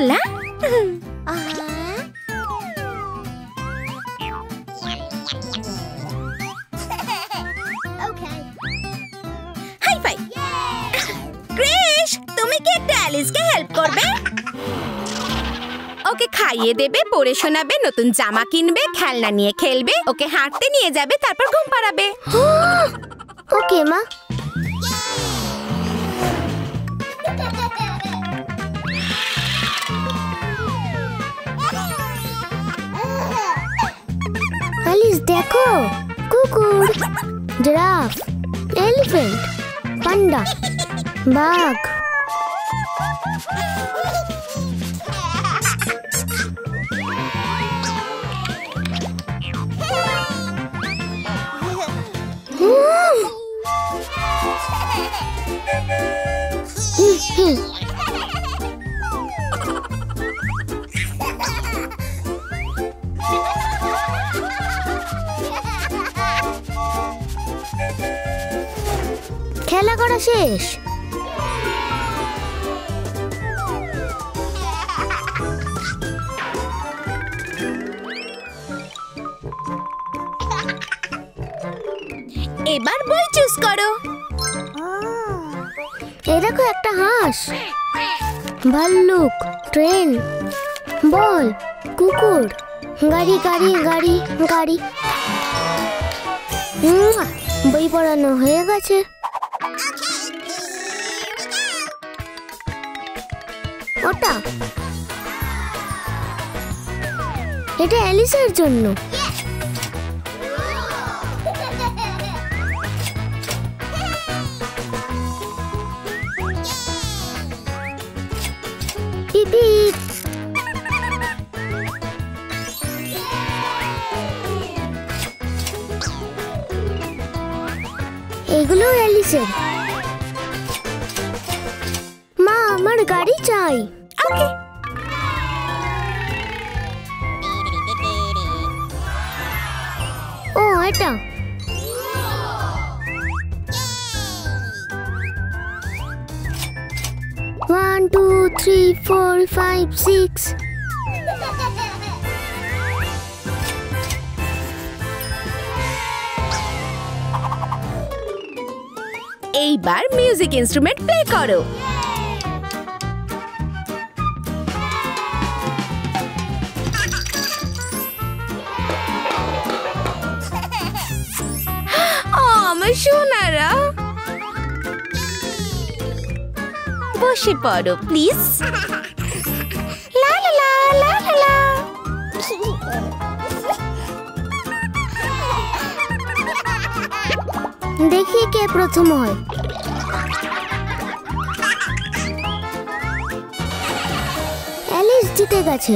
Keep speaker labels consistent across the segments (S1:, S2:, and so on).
S1: কলা hi fi Krrish তুমি কি একটু অ্যালিসকে হেল্প করবে? ওকে খাইয়ে দেবে পড়ে শোনাবে নতুন জামা কিনবে খেলনা নিয়ে খেলবে ওকে হাঁটতে নিয়ে যাবে তারপর ঘুম পাড়াবে।
S2: ওকে মা। অ্যালিস দেখো কুকুর জিরাফ এলিফ্যান্ট পান্ডা বাঘ খেলা করা শেষ।
S1: এবার বই চুজ করো।
S2: এই দেখো একটা হাঁস। ভাল্লুক ট্রেন বল কুকুর। গাড়ি গাড়ি গাড়ি গাড়ি। বই পড়ানো হয়ে গেছে। ওটা। এটা অ্যালিসের জন্য। পিপ। এগুলো অ্যালিসের মা আমার গাড়ি চাই
S1: ওকে
S2: ও এটা one two three four five six
S1: এইবার মিউজিক ইনস্ট্রুমেন্ট প্লে করো। আমার সোনারা। বসে পড়ো প্লিজ
S2: দেখি কে প্রথম হয়। অ্যালিস জিতে গেছে।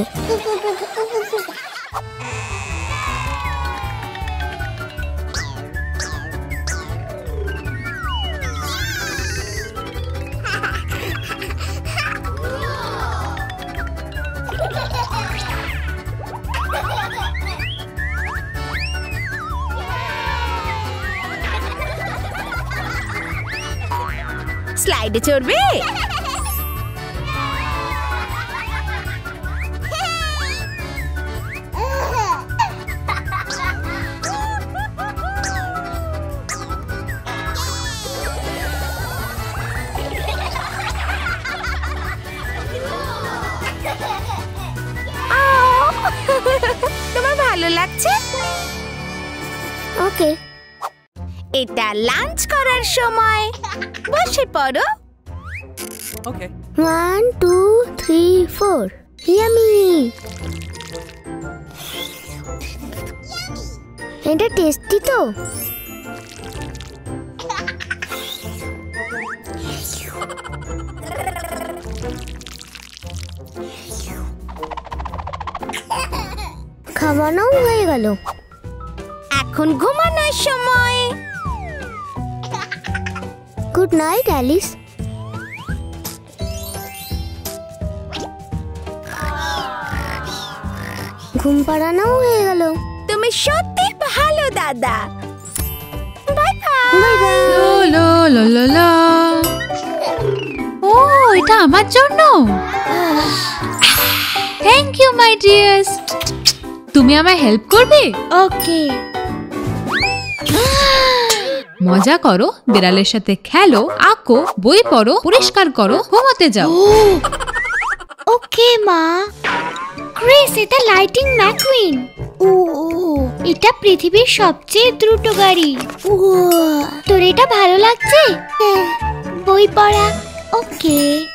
S1: স্লাইডে চড়বে এটা লাঞ্চ করার সময়। বসে পড়ো।
S3: Okay.
S2: One two three four yummy এটা টেস্টি তো। খাওয়ানো হয়ে গেল।
S1: এখন ঘুমানোর সময়।
S2: Good night Alice. ঘুম পাড়ানো হয়ে গেল।
S1: তুমি সত্যি ভালো দাদা। Bye bye.
S4: Oh, এটা আমার জন্য। থ্যাংক ইউ মাই ডিয়ার্স তুমি আমায় হেল্প করবে?
S5: ওকে
S4: মজা করো বিড়ালের সাথে খেলো আঁকো বই পড়ো পরিষ্কার করো ঘুমোতে যাও।
S5: ওকে মা। ক্রিস এটা লাইটিং ম্যাকুইন ও ও, এটা পৃথিবীর সবচেয়ে দ্রুত গাড়ি। ও তোর এটা ভালো লাগছে? বই পড়া ওকে।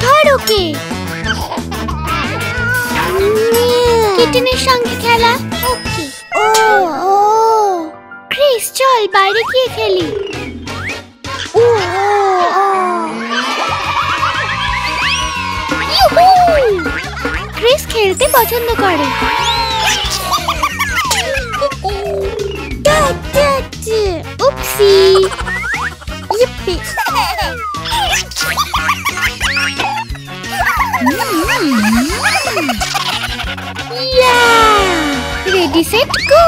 S5: ধর ওকে। কিটেনের সঙ্গে খেলা? ওকে ও ও। ক্রিস, চল বাইরে গিয়ে খেলি। ও! ক্রিস খেলতে পছন্দ করে। উপসি। ইপ্পি রেডি সেট গো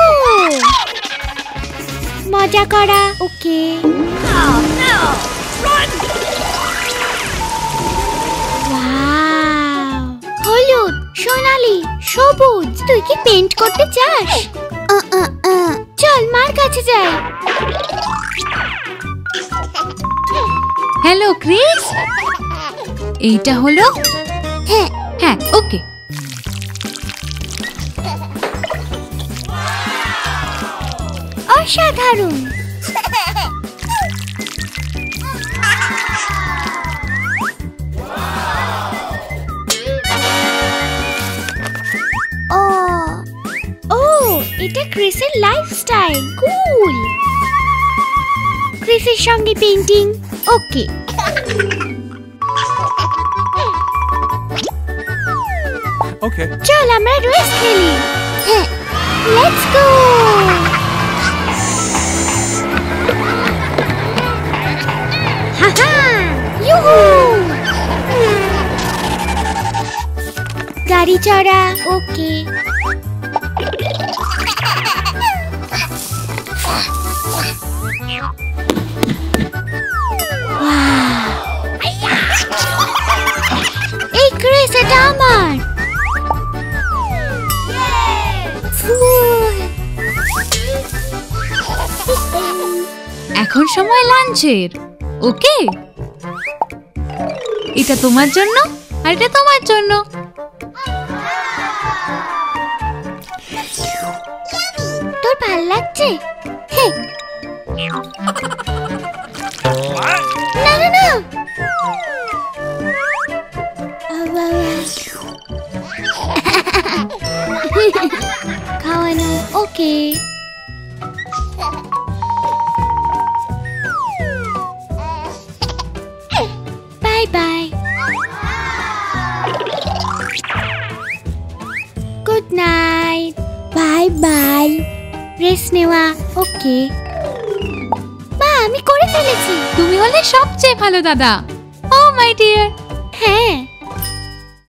S5: মজা করা ওকে! হলুদ সোনালি সবুজ তুই কি পেন্ট করতে চাস? চল মার কাছে যাই।
S4: হ্যালো ক্রিস এইটা হলো?
S5: হ্যাঁ।
S4: হ্যাঁ ওকে
S5: অসাধারণ। ও ও এটা ক্রিসের লাইফস্টাইল কুল ক্রিসের সঙ্গে পেন্টিং ওকে
S3: Okay.
S5: চল আমরা রেস খেলি। হ্যাঁ লেটস গো গাড়ি চড়া ওকে।
S4: এখন সময় লাঞ্চের ওকে? এটা তোমার জন্য আর এটা তোমার জন্য।
S5: তোর ভালো লাগছে হ্যাঁ না না না আবা, আবা। খাওয়ানো ওকে রেস্ট নেওয়া, ওকে। মা আমি করে ফেলেছি।
S4: তুমি হলে সবচেয়ে ভালো দাদা। ও মাই ডিয়ার
S5: হ্যাঁ।